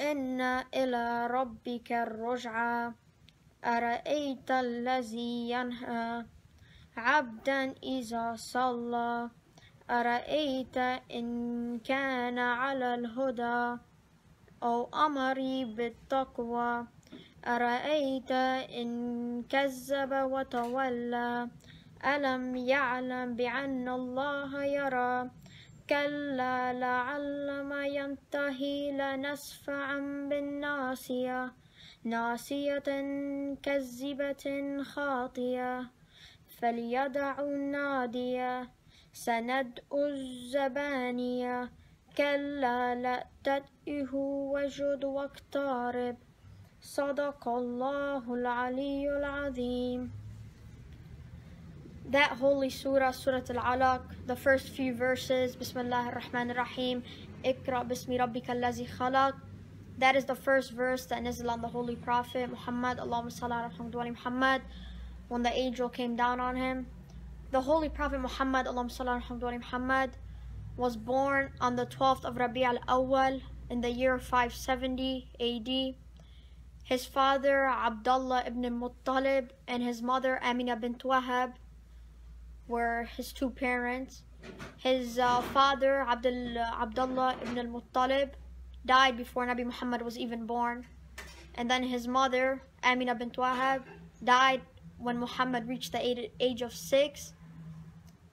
إن إلى ربك الرجعى. أرأيت الذي ينهى عبدا إذا صلى. أرأيت إن كان على الهدى أو أمري بالتقوى. أرأيت إن كذب وتولى. ألم يعلم بأن الله يرى كلا لعلما ينتهي لنسفعا بالناصية. ناصية كذبة خاطية. فليدع النادية سندء الزبانية كلا لا تتئه وجد واقترب صدق الله العلي العظيم. That holy surah, Surah Al-Alaq, the first few verses, Bismillah ar-Rahman ar-Rahim, Ikra bismi rabbika allazi khalaq. That is the first verse that on the Holy Prophet Muhammad, Allahumma salli Muhammad, when the angel came down on him. The Holy Prophet Muhammad, Allahumma salli Muhammad, was born on the 12th of Rabi al-Awwal in the year 570 AD. His father, Abdullah ibn Muttalib, and his mother, Amina bint Wahab, were his two parents. His uh, father, Abdul, Abdullah ibn al-Muttalib, died before Nabi Muhammad was even born. And then his mother, Amina bint Wahab, died when Muhammad reached the age of six.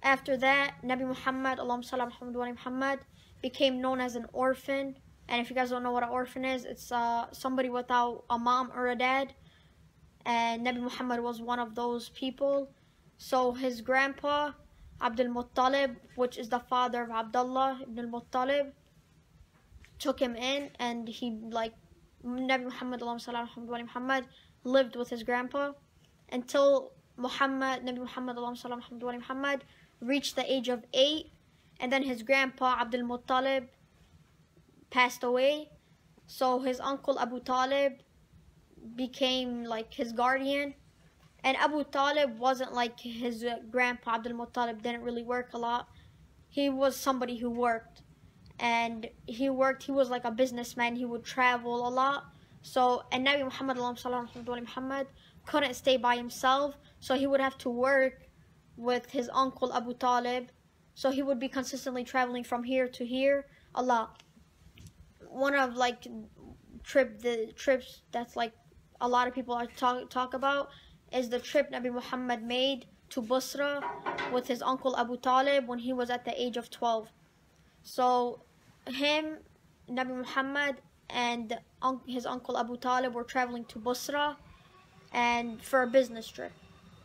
After that, Nabi Muhammad, Muhammad, became known as an orphan. And if you guys don't know what an orphan is, it's uh, somebody without a mom or a dad. And Nabi Muhammad was one of those people. So his grandpa, Abdul Muttalib, which is the father of Abdullah ibn al-Muttalib, took him in and he like Nabi Muhammad Muhammad lived with his grandpa until Muhammad Nabi Muhammad Muhammad reached the age of eight and then his grandpa Abdul Muttalib passed away. So his uncle Abu Talib became like his guardian and Abu Talib wasn't like his grandpa Abdul Muttalib didn't really work a lot. He was somebody who worked. And he worked he was like a businessman. He would travel a lot. So and Nabi Muhammad Muhammad couldn't stay by himself. So he would have to work with his uncle Abu Talib. So he would be consistently traveling from here to here a lot. One of like trip the trips that's like a lot of people are talk talk about is the trip Nabi Muhammad made to Busra with his uncle Abu Talib when he was at the age of 12 so him, Nabi Muhammad, and his uncle Abu Talib were traveling to Busra and for a business trip.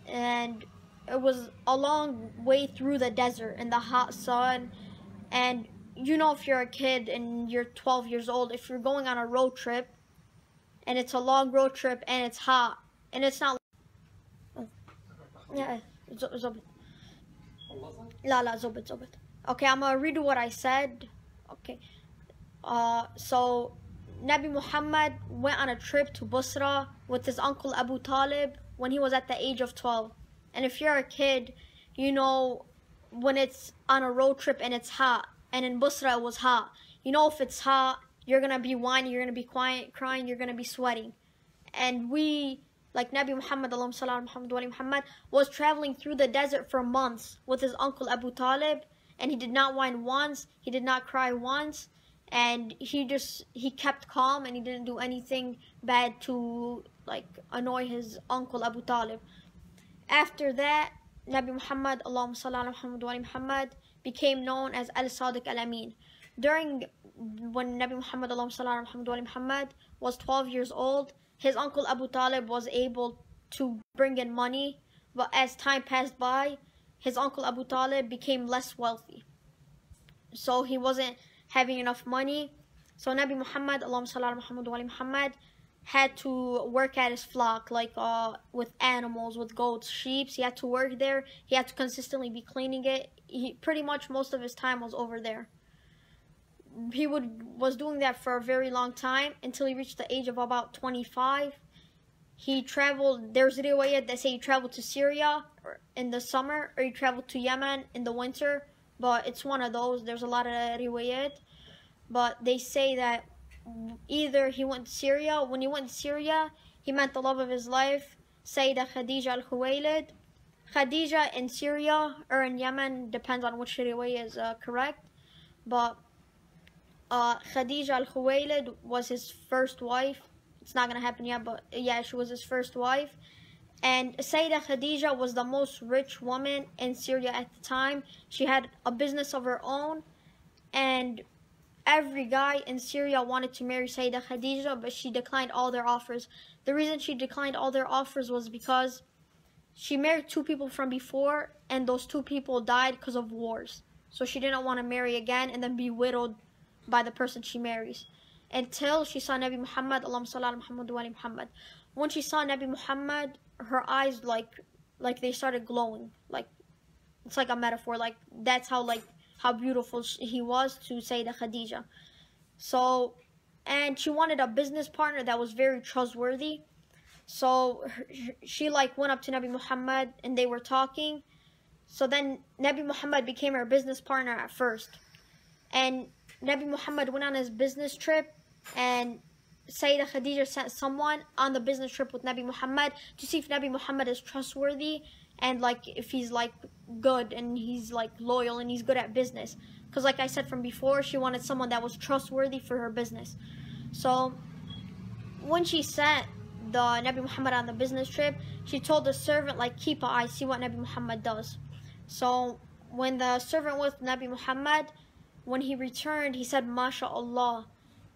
And it was a long way through the desert in the hot sun. And you know if you're a kid and you're 12 years old, if you're going on a road trip and it's a long road trip and it's hot and it's not yeah, Zobit. La la, Zobit, Zobit. Okay, I'm gonna redo what I said. Okay. Uh, so Nabi Muhammad went on a trip to Busra with his uncle Abu Talib when he was at the age of 12. And if you're a kid, you know when it's on a road trip and it's hot, and in Busra it was hot. You know if it's hot, you're gonna be whining, you're gonna be quiet, crying, you're gonna be sweating. And we like Nabi Muhammad, Muhammad was traveling through the desert for months with his uncle Abu Talib and he did not whine once, he did not cry once, and he just he kept calm and he didn't do anything bad to like annoy his uncle Abu Talib. After that, Nabi Muhammad, Muhammad Muhammad, became known as Al Sadiq Al Amin. During when Nabi Muhammad, Muhammad Muhammad, was 12 years old, his uncle Abu Talib was able to bring in money, but as time passed by, his uncle Abu Talib became less wealthy. So he wasn't having enough money. So Nabi Muhammad, Muhammad, had to work at his flock, like uh, with animals, with goats, sheep. He had to work there. He had to consistently be cleaning it. He pretty much most of his time was over there. He would was doing that for a very long time until he reached the age of about 25. He traveled. There's a riwayat that say he traveled to Syria in the summer, or he traveled to Yemen in the winter. But it's one of those. There's a lot of riwayat, but they say that either he went to Syria. When he went to Syria, he met the love of his life, Sayyidah Khadija al Khuwaylid. Khadija in Syria or in Yemen, depends on which riwayah is uh, correct. But uh, Khadija al Khuwaylid was his first wife. It's not going to happen yet, but yeah, she was his first wife. And Sayyidah Khadija was the most rich woman in Syria at the time. She had a business of her own. And every guy in Syria wanted to marry Sayyidah Khadija, but she declined all their offers. The reason she declined all their offers was because she married two people from before, and those two people died because of wars. So she didn't want to marry again and then be widowed by the person she marries. Until she saw Nabi Muhammad, Allahumma Muhammad wa. When she saw Nabi Muhammad, her eyes like like they started glowing. Like it's like a metaphor. Like that's how like how beautiful he was to Sayyidah Khadija. So, and she wanted a business partner that was very trustworthy. So she like went up to Nabi Muhammad and they were talking. So then Nabi Muhammad became her business partner at first. And Nabi Muhammad went on his business trip and Sayyidah Khadija sent someone on the business trip with Nabi Muhammad to see if Nabi Muhammad is trustworthy and like if he's like good and he's like loyal and he's good at business. Because like i said from before she wanted someone that was trustworthy for her business. So when she sent the nabi muhammad on the business trip she told the servant like keep an eye see what nabi muhammad does. So when the servant was nabi muhammad when he returned he said mashallah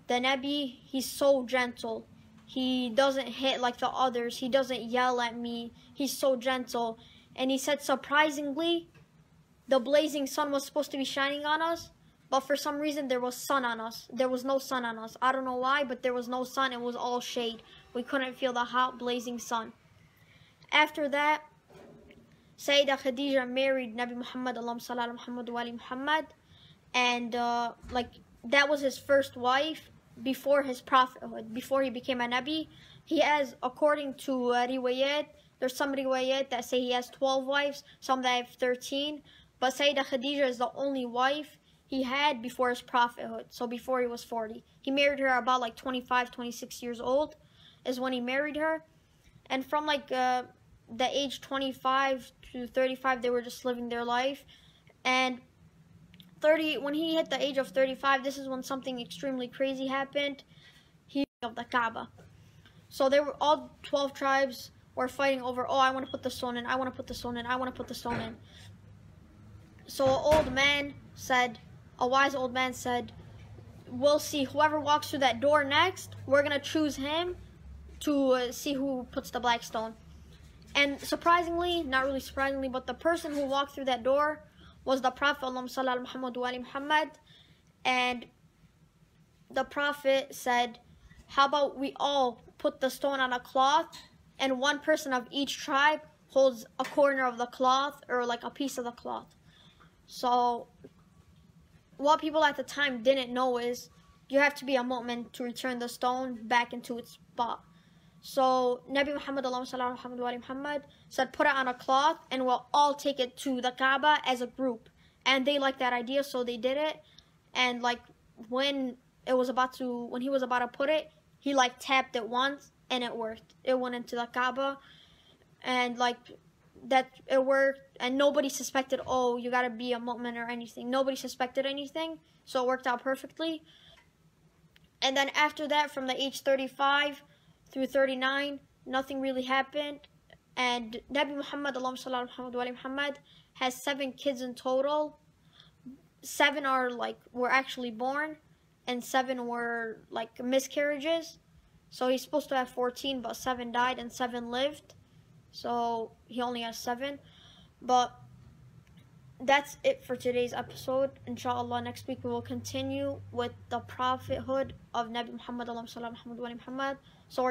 the nabi he's so gentle he doesn't hit like the others he doesn't yell at me he's so gentle and he said, surprisingly, the blazing sun was supposed to be shining on us, but for some reason there was sun on us. There was no sun on us. I don't know why, but there was no sun. It was all shade. We couldn't feel the hot blazing sun. After that, Sayyidah Khadija married Nabi Muhammad, Allahumma Muhammad wa Muhammad, and uh, like that was his first wife before his prophethood, before he became a Nabi. He has, according to uh, riwayat, there's some riwayat that say he has 12 wives, some that have 13. But Sayyidah Khadija is the only wife he had before his prophethood, so before he was 40. He married her about like 25, 26 years old is when he married her. And from like uh, the age 25 to 35, they were just living their life. And 30, when he hit the age of 35, this is when something extremely crazy happened. He of the Kaaba. So they were all 12 tribes were fighting over, oh, I want to put the stone in, I want to put the stone in, I want to put the stone in. So an old man said, a wise old man said, we'll see whoever walks through that door next, we're to choose him to uh, see who puts the black stone. And surprisingly, not really surprisingly, but the person who walked through that door was the Prophet Muhammad Muhammad. And the Prophet said, how about we all put the stone on a cloth and one person of each tribe holds a corner of the cloth or like a piece of the cloth. So what people at the time didn't know is you have to be a mu'min to return the stone back into its spot. So Nabi Muhammad Muhammad said put it on a cloth and we'll all take it to the Kaaba as a group. And they liked that idea so they did it. And like when it was about to when he was about to put it, he like tapped it once and it worked. It went into the Kaaba and like that it worked and nobody suspected oh you gotta be a mu'min or anything nobody suspected anything so it worked out perfectly and then after that from the age 35 through 39 nothing really happened and Nabi Muhammad Muhammad has seven kids in total seven are like were actually born and seven were like miscarriages so he's supposed to have 14, but 7 died and 7 lived. So he only has 7. But that's it for today's episode. Inshallah, next week we will continue with the prophethood of Nabi Muhammad. Muhammad. So